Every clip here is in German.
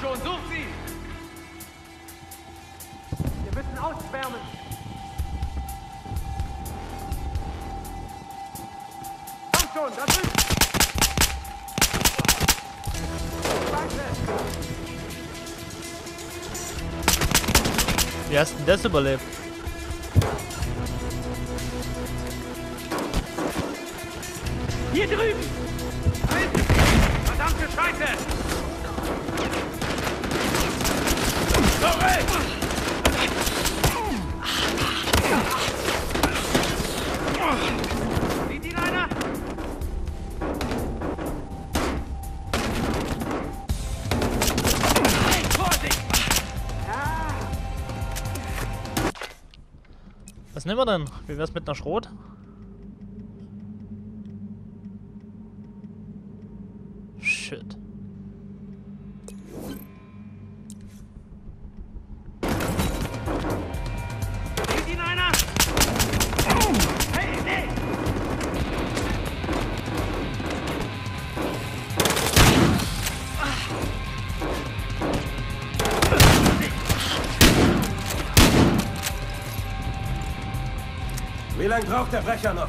schon, such sie! Wir müssen ausschwärmen! Komm schon, das ist... Wie hast denn das überlebt? Hier drüben! Wir denn? Wie wär's mit einer Schrot? Lange braucht der Brecher noch?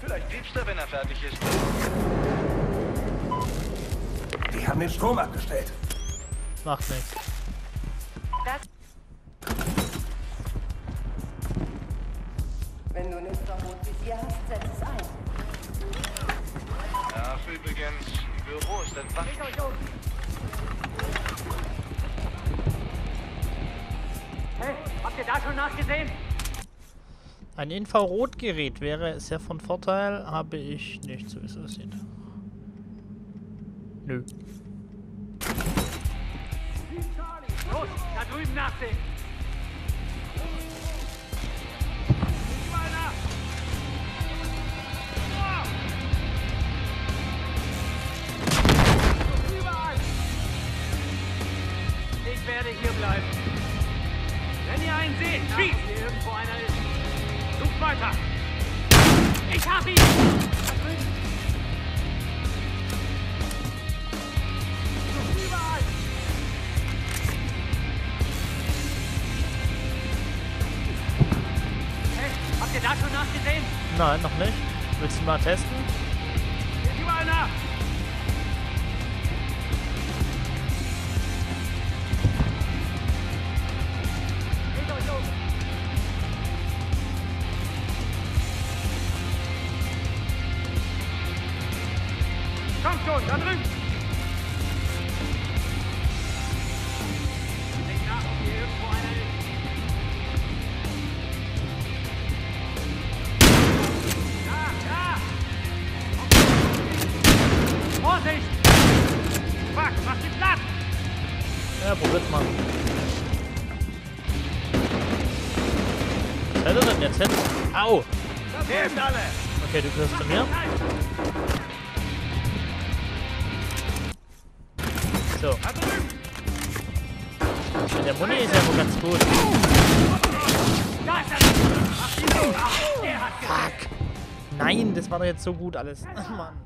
Vielleicht piepst er, wenn er fertig ist. Die haben den Strom abgestellt. Macht nichts. Da schon nachgesehen? Ein Infrarotgerät wäre sehr von Vorteil, habe ich nicht, so wie es aussieht. Nö. Los, da drüben nachsehen! Ich werde hier bleiben. Wenn ihr einen seht, schießt! Hier irgendwo einer ist. Sucht weiter! Ich hab ihn! Habt ihr da schon nachgesehen? Nein, noch nicht. Willst du mal testen? Ja, probier's mal. Was hält er denn jetzt hin? Au! Okay, du gehörst zu mir. Das war doch jetzt so gut alles. Ach, Mann.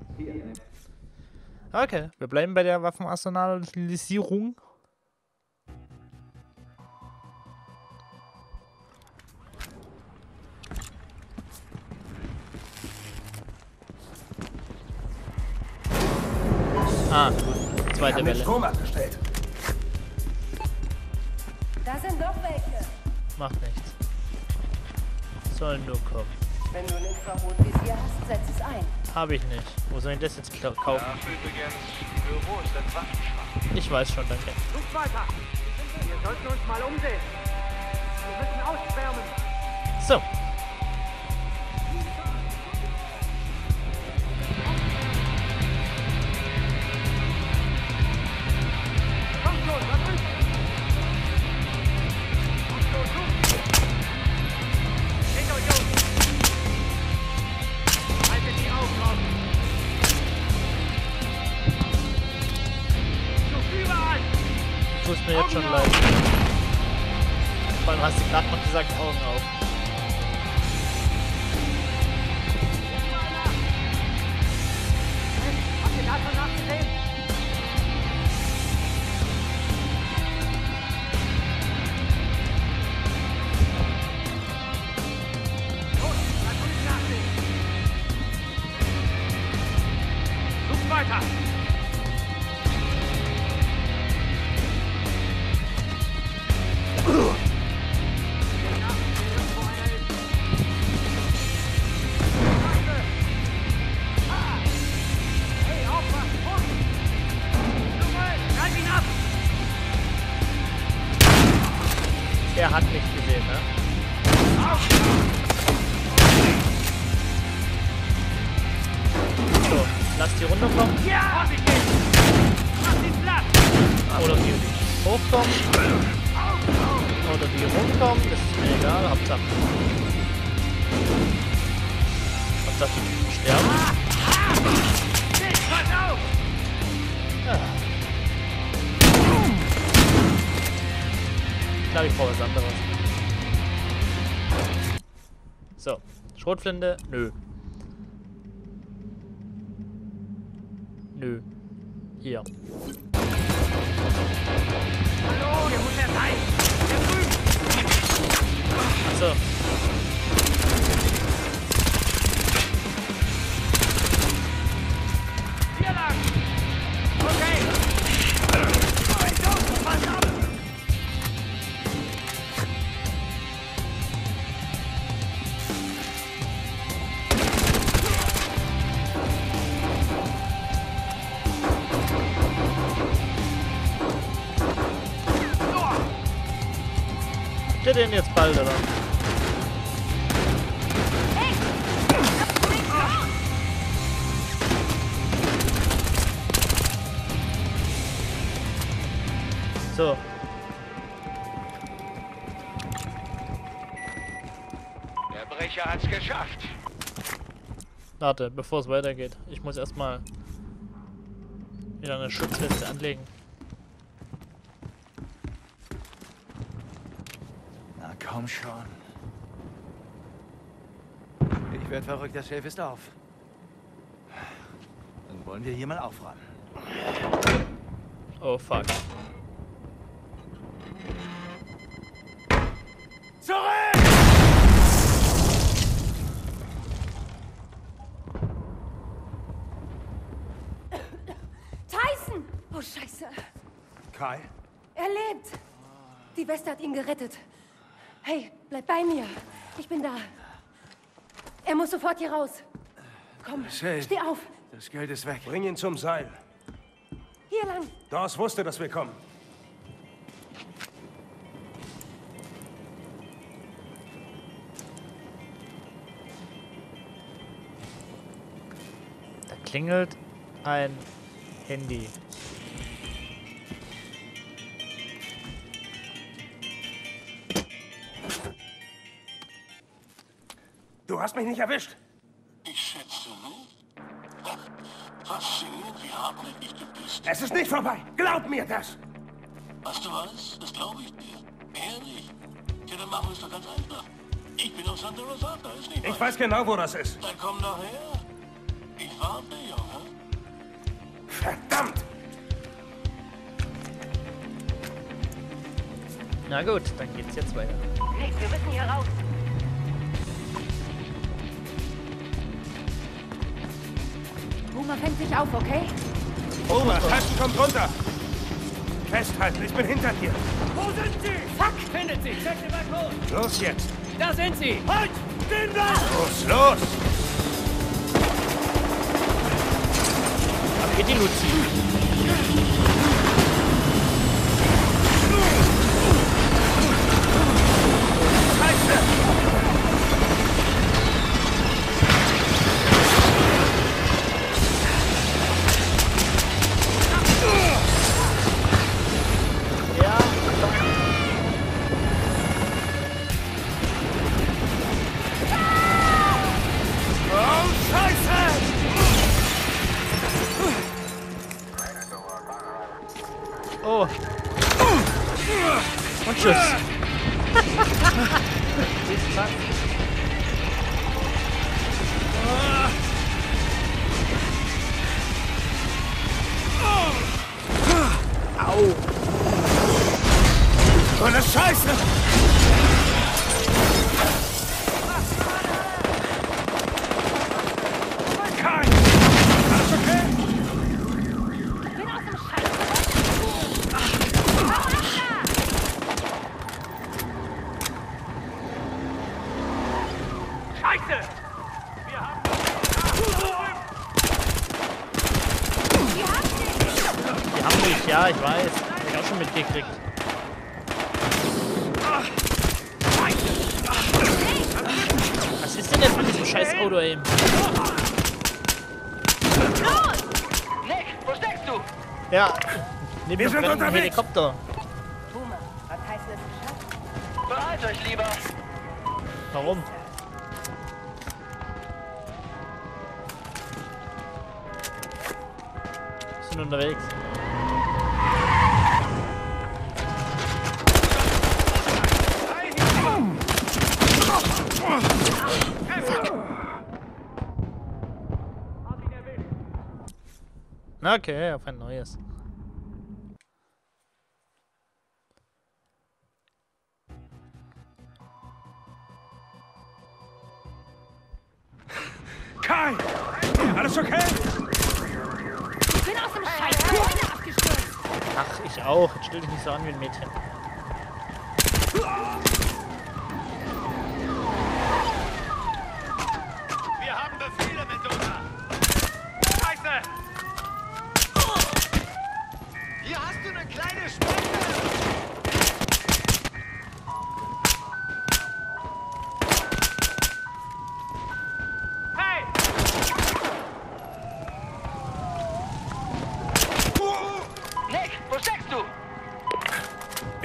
Okay, wir bleiben bei der Waffenarsenalisierung. Ah, gut. Zweite Welle. Strom abgestellt. Da sind noch welche. Macht nichts. Sollen nur kommen. Wenn du ein Infrarotvisier hast, setz es ein. Habe ich nicht. Wo soll ich das jetzt kaufen? Übrigens, Büro ist. Ich weiß schon, danke. Sucht weiter! Wir sollten uns mal umsehen. Wir müssen ausschwärmen. So. Jetzt schon leid. Vor allem hast du gerade noch gesagt, Augen auf. Habt ihr da schon hochkommen. Oder die rumkommen. Das ist mir egal. Hauptsache. Hauptsache die Typen sterben. Pass auf! Ich glaube, ich brauche was anderes. So. Schrotflinte? Nö. Nö. Hier. Achso. Hier lang! Ihr den jetzt bald, oder? So. Der Brecher hat's geschafft. Warte, bevor es weitergeht. Ich muss erstmal wieder eine Schutzweste anlegen. Komm schon. Ich werd verrückt, das Safe ist auf. Dann wollen wir hier mal aufräumen. Oh fuck. Zurück! Tyson! Oh, Scheiße. Kai? Er lebt. Die Weste hat ihn gerettet. Hey, bleib bei mir. Ich bin da. Er muss sofort hier raus. Komm, Safe. steh auf. Das Geld ist weg. Bring ihn zum Seil. Hier lang. Dawes wusste, dass wir kommen. Da klingelt ein Handy. Du hast mich nicht erwischt. Ich schätze sehen? Sie haben mich nicht gepisst. Es ist nicht vorbei. Glaub mir das. Was du weißt, das glaube ich dir. Ehrlich. Ja, dann machen wir es doch ganz einfach. Ich bin aus Santa Rosata, ist nicht Ich weiß genau, wo das ist. Dann komm doch her. Ich warte, Junge. Verdammt! Na gut, dann geht's jetzt weiter. Nick, wir müssen hier raus. Boomer fängt sich auf, okay? Ober, Taschen kommt runter. Festhalten, ich bin hinter dir. Wo sind sie? Fuck! Findet sie! Check den Balkon! Los jetzt. Da sind sie! Halt! Stehen bleiben! Los, los! Ab geht die Luzi. Oh. Und tschüss. Au. So eine Scheiße! Scheiße! Wir haben Die haben mich, ja, ich weiß. Hab ich auch schon mitgekriegt. Was ist denn jetzt mit diesem scheiß Auto-Aim? Nick, wo steckst du? Ja, neben Wir dem brennenden Helikopter. Warum? Sind unterwegs. Okay, auf ein neues. Stell dich nicht so an wie ein Mädchen.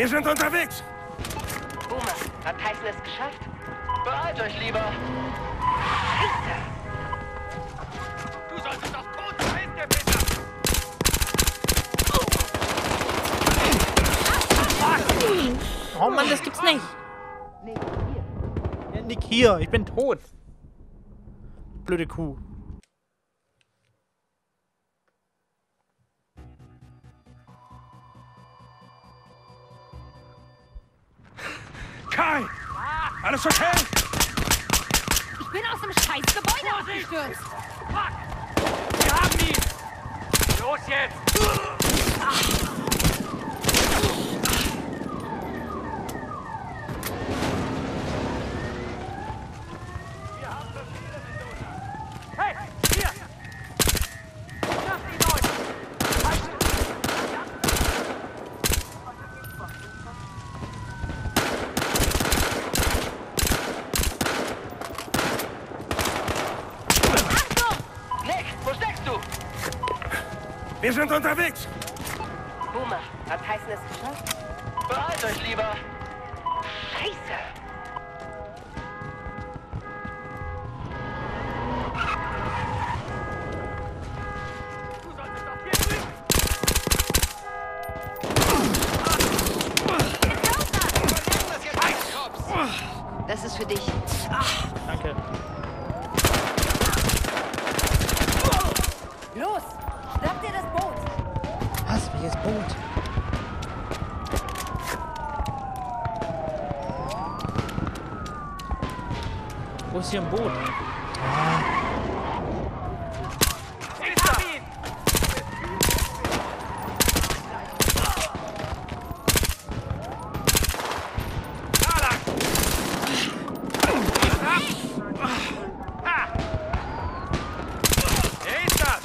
Wir sind unterwegs. Boomer, was heißt es geschafft? Beeilt euch lieber. Du solltest auf tot sein, Gepisser! Oh Mann, das gibt's nicht. Ja, Nick hier, ich bin tot. Blöde Kuh. Kai! Alles okay? Ich bin aus dem scheiß Gebäude abgestürzt. Fuck! Wir haben ihn! Los jetzt! Wir Wir sind unterwegs. Boomer, was heißt es geschafft? Beeilt euch lieber. Wo ist hier ein Boot? Ich hab ihn! Da lang! Ha! Wer ist das?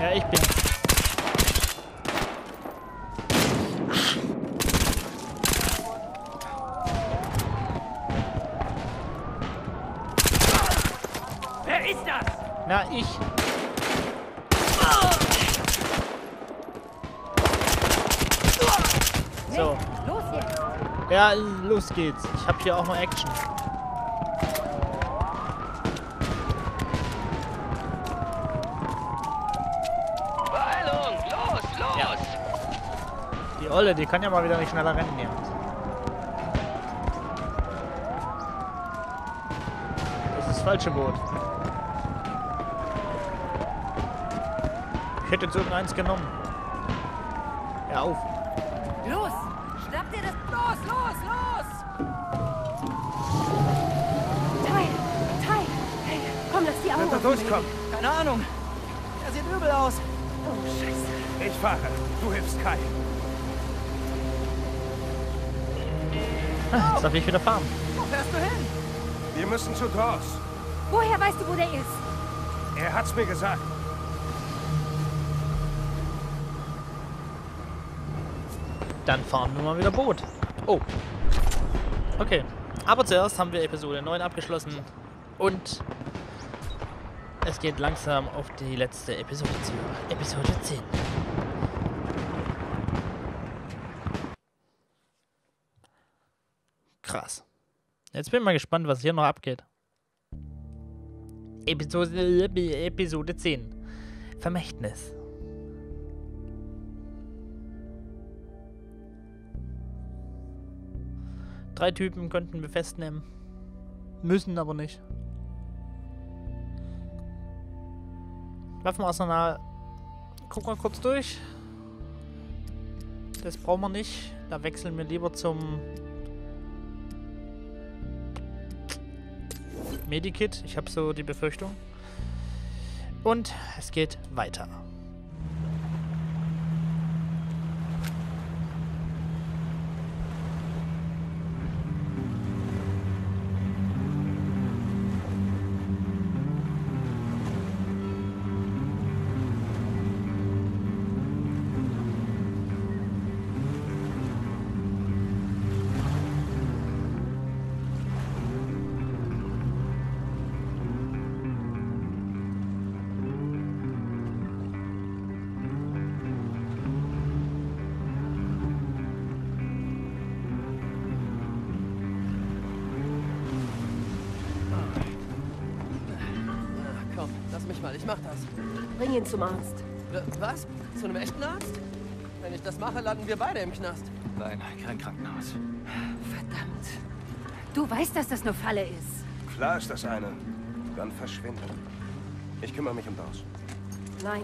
Ja, ich bin. Wer ist das? Na, ich. So. Los jetzt. Ja, los geht's. Ich hab hier auch noch Action. Beeilung, los, los. Ja. Die Olle, die kann ja mal wieder nicht schneller rennen jetzt. Das ist das falsche Boot. Ich hätte jetzt irgendeins genommen. Ja, auf. Durchkommen? Keine Ahnung. Er sieht übel aus. Oh, scheiße. Ich fahre. Du hilfst Kai. Ah, Jetzt darf ich wieder fahren. Wo fährst du hin? Wir müssen zu Dawes. Woher weißt du, wo der ist? Er hat's mir gesagt. Dann fahren wir mal wieder Boot. Oh. Okay. Aber zuerst haben wir Episode 9 abgeschlossen. Und es geht langsam auf die letzte Episode zu. Episode 10. Krass. Jetzt bin ich mal gespannt, was hier noch abgeht. Episode, Episode 10. Vermächtnis. Drei Typen könnten wir festnehmen. Müssen aber nicht. Waffenarsenal. Guck mal kurz durch. Das brauchen wir nicht. Da wechseln wir lieber zum Medikit. Ich habe so die Befürchtung. Und es geht weiter. Mich mal, ich mach das. Bring ihn zum Arzt. W- Was? Zu einem echten Arzt? Wenn ich das mache, landen wir beide im Knast. Nein, kein Krankenhaus. Verdammt. Du weißt, dass das nur Falle ist. Klar ist das eine. Dann verschwinde. Ich kümmere mich um Dawes. Nein.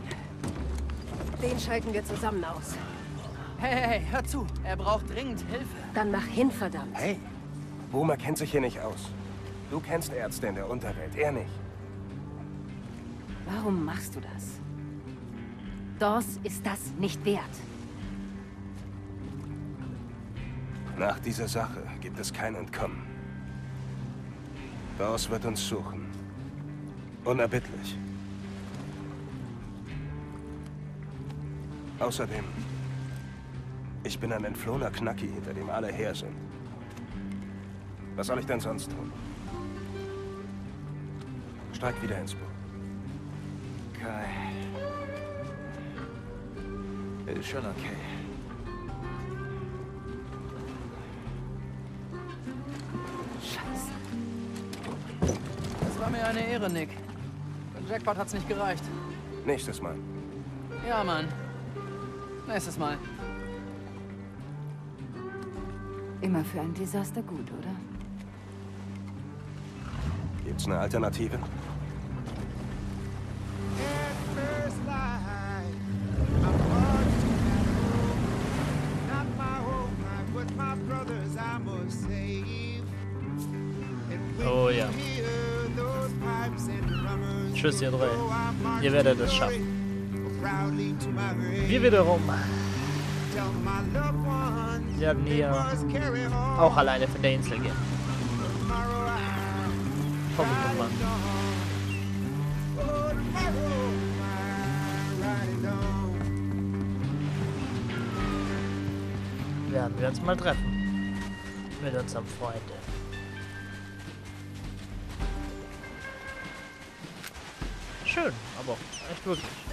Den schalten wir zusammen aus. Hey, hey, hey, hör zu. Er braucht dringend Hilfe. Dann mach hin, verdammt. Hey, Boomer kennt sich hier nicht aus. Du kennst Ärzte in der Unterwelt, er nicht. Warum machst du das? Dawes ist das nicht wert. Nach dieser Sache gibt es kein Entkommen. Dawes wird uns suchen. Unerbittlich. Außerdem, ich bin ein entflohener Knacki, hinter dem alle her sind. Was soll ich denn sonst tun? Steig wieder ins Boot. Kai. Ist schon okay. Scheiße. Das war mir eine Ehre, Nick. Für den Jackpot hat's nicht gereicht. Nächstes Mal. Ja, Mann. Nächstes Mal. Immer für ein Desaster gut, oder? Gibt's eine Alternative? Tschüss, ihr drei. Ihr werdet es schaffen. Wir wiederum werden hier auch alleine von der Insel gehen. Hoffe ich. Werden wir uns mal treffen. Mit unserem Freund. Schön, aber echt wirklich.